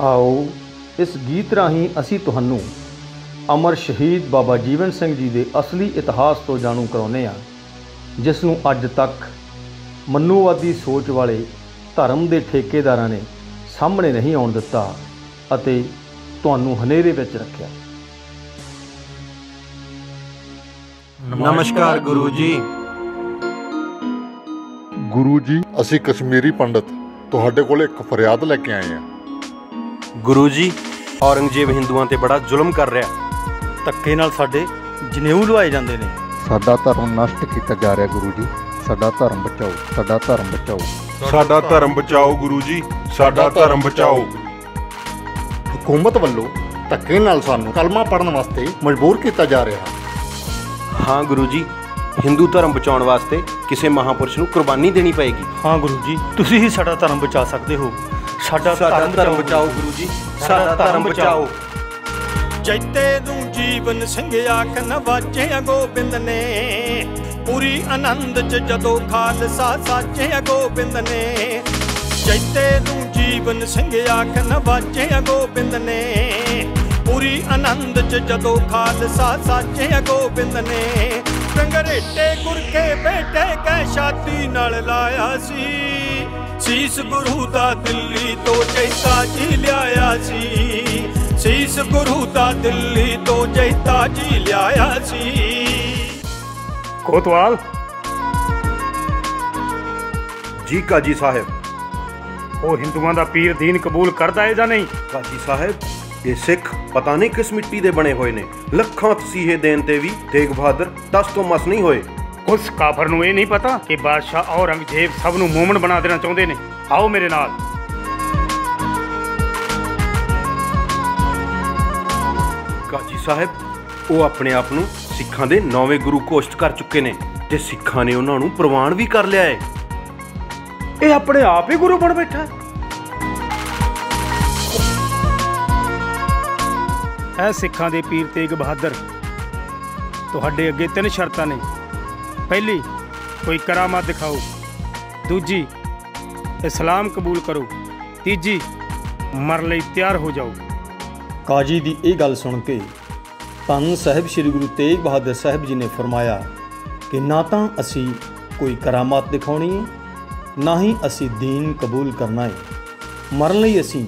ਆਓ ਇਸ ਗੀਤ ਰਾਹੀਂ ਅਸੀਂ ਤੁਹਾਨੂੰ ਅਮਰ ਸ਼ਹੀਦ ਬਾਬਾ ਜੀਵਨ ਸਿੰਘ ਜੀ ਦੇ ਅਸਲੀ ਇਤਿਹਾਸ ਤੋਂ ਜਾਣੂ ਕਰਾਉਂਦੇ ਹਾਂ ਜਿਸ ਨੂੰ ਅੱਜ ਤੱਕ ਮਨੂਵਾਦੀ ਸੋਚ ਵਾਲੇ ਧਰਮ ਦੇ ਠੇਕੇਦਾਰਾਂ ਨੇ ਸਾਹਮਣੇ ਨਹੀਂ ਆਉਣ ਦਿੱਤਾ ਅਤੇ ਤੁਹਾਨੂੰ ਹਨੇਰੇ ਵਿੱਚ ਰੱਖਿਆ। ਨਮਸਕਾਰ ਗੁਰੂ ਜੀ। ਗੁਰੂ ਜੀ ਅਸੀਂ ਕਸ਼ਮੀਰੀ ਪੰਡਤ ਤੁਹਾਡੇ ਕੋਲ ਇੱਕ ਫਰਿਆਦ ਲੈ ਕੇ ਆਏ ਹਾਂ। ਗੁਰੂ ਜੀ ਔਰੰਗਜ਼ੇਬ ਹਿੰਦੂਆਂ ਤੇ ਬੜਾ ਜ਼ੁਲਮ ਕਰ ਰਿਹਾ। ਧੱਕੇ ਨਾਲ ਸਾਡੇ ਜਨੇਊ ਲਵਾਏ ਜਾਂਦੇ ਨੇ। ਸਾਡਾ ਧਰਮ ਨਸ਼ਟ ਕੀਤਾ ਜਾ ਰਿਹਾ ਗੁਰੂ ਜੀ। ਸਾਡਾ ਧਰਮ ਬਚਾਓ ਸਾਡਾ ਧਰਮ ਬਚਾਓ। ਸਾਡਾ ਧਰਮ ਬਚਾਓ ਗੁਰੂ ਜੀ ਸਾਡਾ ਧਰਮ ਬਚਾਓ। ਹਕੂਮਤ ਵੱਲੋਂ ਧੱਕੇ ਨਾਲ ਸਾਨੂੰ ਕਲਮਾ ਪੜਨ ਵਾਸਤੇ ਮਜਬੂਰ ਕੀਤਾ ਜਾ ਰਿਹਾ। ਹੈ ਹਾਂ ਗੁਰੂ ਜੀ ਹਿੰਦੂ ਧਰਮ ਬਚਾਉਣ ਵਾਸਤੇ ਕਿਸੇ ਮਹਾਪੁਰਸ਼ ਨੂੰ ਕੁਰਬਾਨੀ ਦੇਣੀ ਪਏਗੀ। ਹਾਂ ਗੁਰੂ ਜੀ ਤੁਸੀਂ ਹੀ ਸਾਡਾ ਧਰਮ ਬਚਾ ਸਕਦੇ ਹੋ। ਸਾਡਾ ਧਰਮ ਬਚਾਓ ਗੁਰੂ ਜੀ। ਸਾਡਾ ਧਰਮ ਬਚਾਓ। ਜੈਤੇ ਨੂੰ ਜੀਵਨ ਸਿੰਘ ਆਖ ਨਵਾਜੇ ਗੋਬਿੰਦ ਨੇ। ਪੂਰੀ ਆਨੰਦ ਚ ਜਦੋਂ ਖਾਲਸਾ ਸਾਚੇ ਗੋਬਿੰਦ ਨੇ। ਜੈਤੇ ਨੂੰ ਜੀਵਨ ਸਿੰਘ ਆਖ ਨਵਾਜੇ ਗੋਬਿੰਦ ਨੇ। ਪੂਰੀ ਆਨੰਦ ਚ ਜਦੋਂ ਖਾਲਸਾ ਸਾਚੇ ਗੋਬਿੰਦ ਨੇ। ਰੰਗਰੇਟੇ ਗੁਰਕੇ ਬੇਟੇ ਕੈ ਛਾਤੀ ਨਾਲ ਲਾਇਆ ਸੀ। ਸੀਸ ਗੁਰੂ ਦਾ ਦਿੱਲੀ ਤੋਂ ਜੈਤਾ ਜੀ ਲਿਆਇਆ ਸੀ। ਸੀਸ ਗੁਰੂ ਦਾ ਦਿੱਲੀ ਤੋਂ ਜੈਤਾ ਜੀ ਲਿਆਇਆ ਸੀ। ਕੋਤਵਾਲ। ਜੀ ਕਾਜੀ ਸਾਹਿਬ ਉਹ ਹਿੰਦੂਆਂ ਦਾ ਪੀਰ ਦੀਨ ਕਬੂਲ ਕਰਦਾ ਹੈ ਜਾਂ ਨਹੀਂ? ਕਾਜੀ ਸਾਹਿਬ ਇਹ ਸਿੱਖ ਪਤਾ ਨਹੀਂ ਕਿਸ ਮਿੱਟੀ ਦੇ ਬਣੇ ਹੋਏ ਨੇ। ਲੱਖਾਂ ਤਸੀਹੇ ਦੇਣ ਤੇ ਵੀ ਤੇਗ ਬਹਾਦਰ 10 ਤੋਂ ਮਸ ਨਹੀਂ ਹੋਏ। ਉਸ ਕਾਫਰ ਨੂੰ ਇਹ ਨਹੀਂ ਪਤਾ ਕਿ ਬਾਦਸ਼ਾਹ ਔਰੰਗਜ਼ੇਬ ਸਭ ਨੂੰ ਮੂਮਨ ਬਣਾ ਦੇਣਾ ਚਾਹੁੰਦੇ ਨੇ। ਆਓ ਮੇਰੇ ਨਾਲ। ਕਾਜੀ ਸਾਹਿਬ ਉਹ ਆਪਣੇ ਆਪ ਨੂੰ ਸਿੱਖਾਂ ਦੇ ਨੌਵੇਂ ਗੁਰੂ ਘੋਸ਼ਿਤ ਕਰ ਚੁੱਕੇ ਨੇ ਤੇ ਸਿੱਖਾਂ ਨੇ ਉਹਨਾਂ ਨੂੰ ਪ੍ਰਵਾਨ ਵੀ ਕਰ ਲਿਆ ਹੈ ਇਹ ਆਪਣੇ ਆਪ ਹੀ ਗੁਰੂ ਬਣ ਬੈਠਾ ਹੈ। ਸਿੱਖਾਂ ਦੇ ਪੀਰ ਤੇਗ ਬਹਾਦਰ ਤੁਹਾਡੇ ਅੱਗੇ ਤਿੰਨ ਸ਼ਰਤਾਂ ਨੇ। ਪਹਿਲੀ, ਕੋਈ ਕਰਾਮਾਤ ਦਿਖਾਓ। ਦੂਜੀ, ਇਸਲਾਮ ਕਬੂਲ ਕਰੋ। ਤੀਜੀ ਮਰਨ ਲਈ ਤਿਆਰ ਹੋ ਜਾਓ। ਕਾਜੀ ਦੀ ਇਹ ਗੱਲ ਸੁਣ ਕੇ ਧੰਨ ਸਾਹਿਬ ਸ੍ਰੀ ਗੁਰੂ ਤੇਗ ਬਹਾਦਰ ਸਾਹਿਬ ਜੀ ਨੇ ਫਰਮਾਇਆ ਕਿ ਨਾ ਤਾਂ ਅਸੀਂ ਕੋਈ ਕਰਾਮਾਤ ਦਿਖਾਉਣੀ ਹੈ ਨਾ ਹੀ ਅਸੀਂ ਦੀਨ ਕਬੂਲ ਕਰਨਾ ਹੈ ਮਰਨ ਲਈ ਅਸੀਂ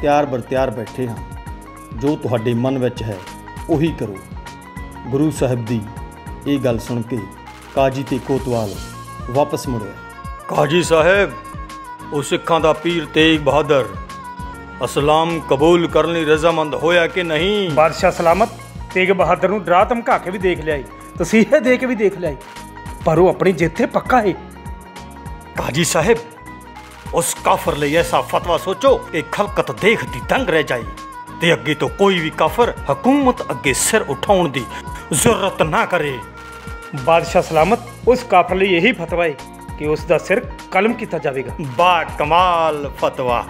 ਤਿਆਰ ਬਰ ਤਿਆਰ ਬੈਠੇ ਹਾਂ। ਜੋ ਤੁਹਾਡੇ ਮਨ ਵਿੱਚ ਹੈ, ਉਹੀ ਕਰੋ। ਗੁਰੂ ਸਾਹਿਬ ਦੀ ਇਹ ਗੱਲ ਸੁਣ ਕੇ ਕਾਜੀ ਤੇ ਕੋਤਵਾਲ ਵਾਪਸ ਮੁੜਿਆ ਕਾਜੀ ਸਾਹਿਬ ਉਹ ਸਿੱਖਾਂ ਦਾ ਪੀਰ ਤੇਗ ਬਹਾਦਰ। ਅਸਲਾਮ ਕਬੂਲ ਕਰਨ ਲਈ ਰਜ਼ਾਮੰਦ ਹੋਇਆ ਕਿ ਨਹੀਂ? ਬਾਦਸ਼ਾਹ ਸਲਾਮਤ ਤੇਗ ਬਹਾਦਰ ਨੂੰ ਡਰਾ ਧਮਕਾ ਕੇ ਵੀ ਦੇਖ ਲਿਆਈ ਤਸੀਹੇ ਦੇ ਕੇ ਵੀ ਦੇਖ ਲਿਆਈ ਪਰ ਉਹ ਆਪਣੀ ਜਿੱਤ ਤੇ ਪੱਕਾ ਹੈ। ਕਾਜੀ ਸਾਹਿਬ ਉਸ ਕਾਫਰ ਲਈ ਐਸਾ ਫਤਵਾ ਸੋਚੋ ਕਿ ਖਲਕਤ ਦੇਖਦੀ ਦੰਗ ਰਹਿ ਜਾਏ ਤੇ ਅੱਗੇ ਤੋਂ ਕੋਈ ਵੀ ਕਾਫਰ ਹਕੂਮਤ ਅੱਗੇ ਸਿਰ ਉਠਾਉਣ ਦੀ ਜ਼ਰੂਰਤ ਨਾ ਕਰੇ। ਬਾਦਸ਼ਾਹ ਸਲਾਮਤ ਉਸ ਕਾਫਰ ਲਈ ਇਹੀ ਫਤਵਾ ਹੈ ਕਿ ਉਸ ਦਾ ਸਿਰ ਕਲਮ ਕੀਤਾ ਜਾਵੇਗਾ। ਬਾ ਕਮਾਲ ਫਤਵਾ।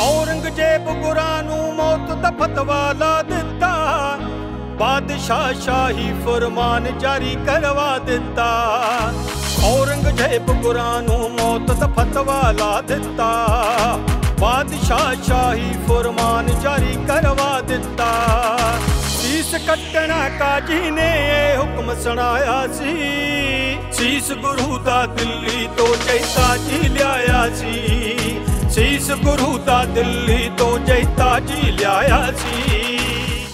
ਔਰੰਗਜ਼ੇਬ ਗੁਰਾਂ ਨੂੰ ਮੌਤ ਦਾ ਫਤਵਾ ਲਾ ਦਿੱਤਾ। ਬਾਦਸ਼ਾਹ ਸ਼ਾਹੀ ਫਰਮਾਨ ਜਾਰੀ ਕਰਵਾ ਦਿੱਤਾ। ਔਰੰਗਜ਼ੇਬ ਗੁਰਾਂ ਨੂੰ ਮੌਤ ਦਾ ਫਤਵਾ ਲਾ ਦਿੱਤਾ। ਬਾਦਸ਼ਾਹ ਸ਼ਾਹੀ ਫਰਮਾਨ ਜਾਰੀ ਕਰਵਾ ਦਿੱਤਾ। ਸੀਸ ਕੱਟਣਾ ਕਾਜੀ ਨੇ ਇਹ ਹੁਕਮ ਸੁਣਾਇਆ ਸੀ। ਸੀਸ ਗੁਰੂ ਦਾ ਦਿੱਲੀ ਤੋਂ ਜੈਤਾ ਜੀ ਲਿਆਇਆ ਸੀ। ਸੀਸ ਗੁਰੂ ਦਾ ਦਿੱਲੀ ਤੋਂ ਜੈਤਾ ਜੀ ਲਿਆਇਆ ਸੀ।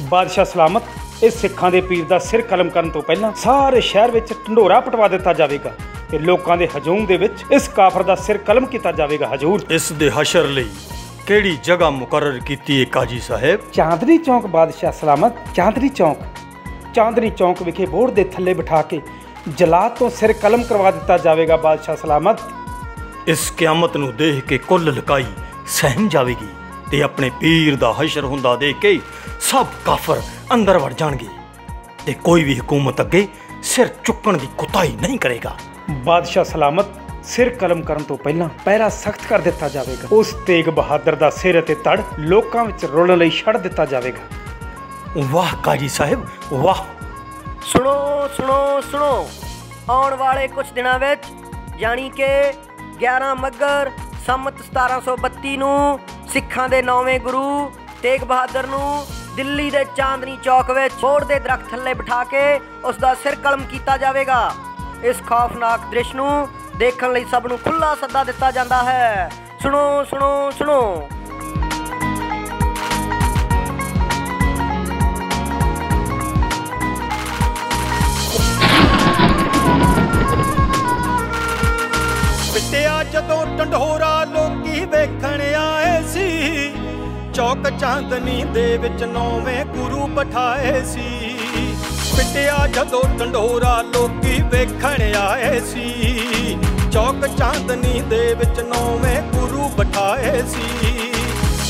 ਬਾਦਸ਼ਾਹ ਸਲਾਮਤ ਇਸ ਸਿੱਖਾਂ ਦੇ ਪੀਰ ਦਾ ਸਿਰ ਕਲਮ ਕਰਨ ਤੋਂ ਪਹਿਲਾਂ ਸਾਰੇ ਸ਼ਹਿਰ ਵਿੱਚ ਢੰਡੋਰਾ ਪਟਵਾ ਦਿੱਤਾ ਜਾਵੇਗਾ ਤੇ ਲੋਕਾਂ ਦੇ ਹਜੂਮ ਦੇ ਵਿੱਚ ਇਸ ਕਾਫਰ ਦਾ ਸਿਰ ਕਲਮ ਕੀਤਾ ਜਾਵੇਗਾ ਹਜੂਰ। ਇਸ ਦੇ ਹਸ਼ਰ ਲਈ ਕਿਹੜੀ ਜਗ੍ਹਾ ਮੁਕਰਰ ਕੀਤੀ ਹੈ ਕਾਜੀ ਸਾਹਿਬ? ਚਾਂਦਨੀ ਚੌਂਕ ਬਾਦਸ਼ਾਹ ਸਲਾਮਤ ਚਾਂਦਨੀ ਚੌਂਕ। ਚਾਂਦਨੀ ਚੌਂਕ ਵਿਖੇ ਬੋਰਡ ਦੇ ਥੱਲੇ ਬਿਠਾ ਕੇ ਜਲਾਦ ਤੋਂ ਸਿਰ ਕਲਮ ਕਰਵਾ ਦਿੱਤਾ ਜਾਵੇਗਾ ਬਾਦਸ਼ਾਹ ਸਲਾਮਤ। ਇਸ ਕਿਆਮਤ ਨੂੰ ਦੇਖ ਕੇ ਕੁੱਲ ਲਕਾਈ ਸਹਿਮ ਜਾਵੇਗੀ ਤੇ ਆਪਣੇ ਪੀਰ ਦਾ ਹਸ਼ਰ ਹੁੰਦਾ ਦੇਖ ਕੇ ਸਭ ਕਾਫਰ ਅੰਦਰ ਵੜ ਜਾਣਗੇ ਤੇ ਕੋਈ ਵੀ ਹਕੂਮਤ ਅੱਗੇ ਸਿਰ ਚੁੱਕਣ ਦੀ ਕੁਤਾਈ ਨਹੀਂ ਕਰੇਗਾ। ਬਾਦਸ਼ਾਹ ਸਲਾਮਤ ਸਿਰ ਕਲਮ ਕਰਨ ਤੋਂ ਪਹਿਲਾਂ ਪਹਿਰਾ ਸਖਤ ਕਰ ਦਿੱਤਾ ਜਾਵੇਗਾ। ਉਸ ਤੇਗ ਬਹਾਦਰ ਦਾ ਸਿਰ ਅਤੇ ਤੜ ਲੋਕਾਂ ਵਿੱਚ ਰੋਲਣ ਲਈ ਛੱਡ ਦਿੱਤਾ ਜਾਵੇਗਾ। ਵਾਹ ਕਾਜੀ ਸਾਹਿਬ, ਵਾਹ। ਸੁਣੋ ਸੁਣੋ ਸੁਣੋ। ਆਉਣ ਵਾਲੇ ਕੁਝ ਦਿਨਾਂ ਵਿੱਚ ਯਾਨੀ ਕਿ 11 ਮੱਗਰ ਸੰਮਤ 1732 ਨੂੰ ਸਿੱਖਾਂ ਦੇ ਨੌਵੇਂ ਗੁਰੂ ਤੇਗ ਬਹਾਦਰ ਨੂੰ ਦਿੱਲੀ ਦੇ ਚਾਂਦਨੀ ਚੌਕ ਵਿੱਚ ਬੋੜ ਦੇ ਦਰਖਤ ਥੱਲੇ ਬਿਠਾ ਕੇ ਉਸ ਦਾ ਸਿਰ ਕਲਮ ਕੀਤਾ ਜਾਵੇਗਾ। ਇਸ ਖੌਫਨਾਕ ਦ੍ਰਿਸ਼ ਨੂੰ ਦੇਖਣ ਲਈ ਸਭ ਨੂੰ ਖੁੱਲਾ ਸੱਦਾ ਦਿੱਤਾ ਜਾਂਦਾ ਹੈ। ਸੁਣੋ ਸੁਣੋ ਸੁਣੋ। ਪਿੱਟਿਆ ਜਦੋਂ ਢੰਡੋਰਾ ਲੋਕੀ ਵੇਖਣ ਆਏ ਸੀ, ਚੌਕ ਚਾਂਦਨੀ ਦੇ ਵਿੱਚ ਨੌਵੇਂ ਗੁਰੂ ਬਿਠਾਏ ਸੀ। ਪਿੱਟਿਆ ਜਦੋਂ ਢੰਡੋਰਾ ਲੋਕੀ ਵੇਖਣ ਆਏ ਸੀ ਚੌਕ ਚਾਂਦਨੀ ਦੇ ਵਿੱਚ ਨੌਵੇਂ ਗੁਰੂ ਬਿਠਾਏ ਸੀ।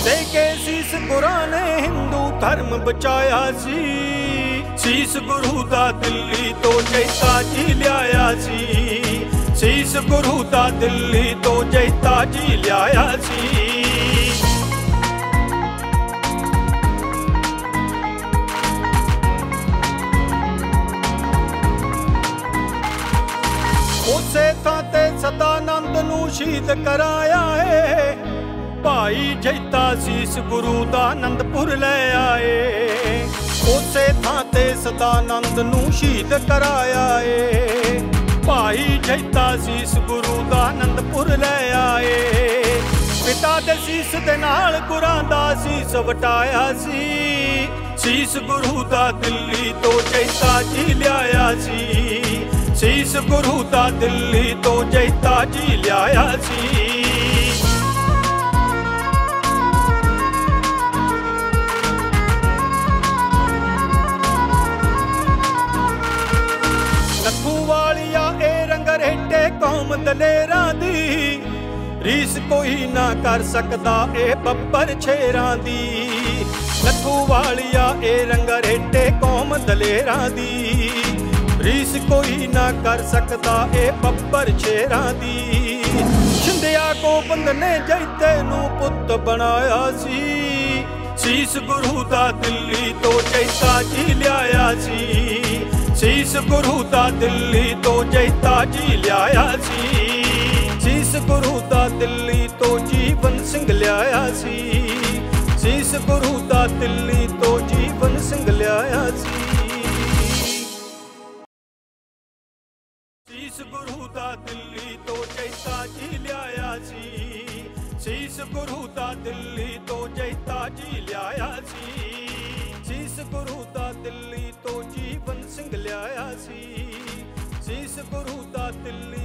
ਦੇ ਕੇ ਸੀਸ ਗੁਰਾਂ ਨੇ ਹਿੰਦੂ ਧਰਮ ਬਚਾਇਆ ਸੀ। ਸੀਸ ਗੁਰੂ ਦਾ ਦਿੱਲੀ ਤੋਂ ਜੈਤਾ ਜੀ ਲਿਆਇਆ ਸੀ। ਸੀਸ ਗੁਰੂ ਦਾ ਦਿੱਲੀ ਤੋਂ ਜੈਤਾ ਜੀ ਸਦਾਨੰਦ ਨੂੰ ਸ਼ਹੀਦ ਕਰਾਇਆ ਏ। ਭਾਈ ਜੈਤਾ ਸੀਸ ਗੁਰੂ ਦਾ ਆਨੰਦਪੁਰ ਲੈ ਆਏ। ਉਸੇ ਥਾਂ ਤੇ ਸਦਾਨੰਦ ਨੂੰ ਸ਼ਹੀਦ ਕਰਾਇਆ ਏ। ਭਾਈ ਜੈਤਾ ਸੀਸ ਗੁਰੂ ਦਾ ਆਨੰਦਪੁਰ ਲੈ ਆਏ। ਪਿਤਾ ਦੇ ਸੀਸ ਦੇ ਨਾਲ ਗੁਰਾਂ ਦਾ ਸੀਸ ਵਟਾਇਆ ਸੀ। ਸੀਸ ਗੁਰੂ ਦਾ ਦਿੱਲੀ ਤੋਂ ਜੈਤਾ ਜੀ ਲਿਆਇਆ ਸੀ। ਸੀਸ ਗੁਰੂ ਦਾ ਦਿੱਲੀ ਤੋਂ ਜੈਤਾ ਜੀ ਲਿਆਇਆ ਸੀ। ਨੱਥੂ ਵਾਲੀਆ ਇਹ ਰੰਗਰੇਟੇ ਕੌਮ ਦਲੇਰਾਂ ਦੀ। ਰੀਸ ਕੋਈ ਨਾ ਕਰ ਸਕਦਾ ਇਹ ਬੱਬਰ ਛੇਰਾਂ ਦੀ। ਨੱਥੂ ਵਾਲੀਆ ਇਹ ਰੰਗਰੇਟੇ ਕੌਮ ਦਲੇਰਾਂ ਦੀ। ਰੀਸ ਕੋਈ ਨਾ ਕਰ ਸਕਦਾ ਇਹ ਬੱਬਰ ਛੇਰਾਂ ਦੀ। ਛਿੰਦਿਆ ਗੋਬਿੰਦ ਨੇ ਜੈਤੇ ਨੂੰ ਪੁੱਤ ਬਣਾਇਆ ਸੀ। ਸੀਸ ਗੁਰੂ ਦਾ ਦਿੱਲੀ ਤੋਂ ਜੈਤਾ ਜੀ ਲਿਆਇਆ ਸੀ। ਸੀਸ ਗੁਰੂ ਦਾ ਦਿੱਲੀ ਤੋਂ ਜੈਤਾ ਜੀ ਲਿਆਇਆ ਸੀ। ਸੀਸ ਗੁਰੂ ਦਾ ਦਿੱਲੀ ਤੋਂ ਜੀਵਨ ਸਿੰਘ ਲਿਆਇਆ ਸੀ। ਸੀਸ ਗੁਰੂ ਦਾ ਦਿੱਲੀ ਸੀਸ ਗੁਰੂ ਦਾ ਦਿੱਲੀ ਤੋਂ ਜੈਤਾ ਜੀ ਲਿਆਇਆ ਸੀ। ਸੀਸ ਗੁਰੂ ਦਾ ਦਿੱਲੀ ਤੋਂ ਜੀਵਨ ਸਿੰਘ ਲਿਆਇਆ ਸੀ। ਸੀਸ ਗੁਰੂ ਦਾ ਦਿੱਲੀ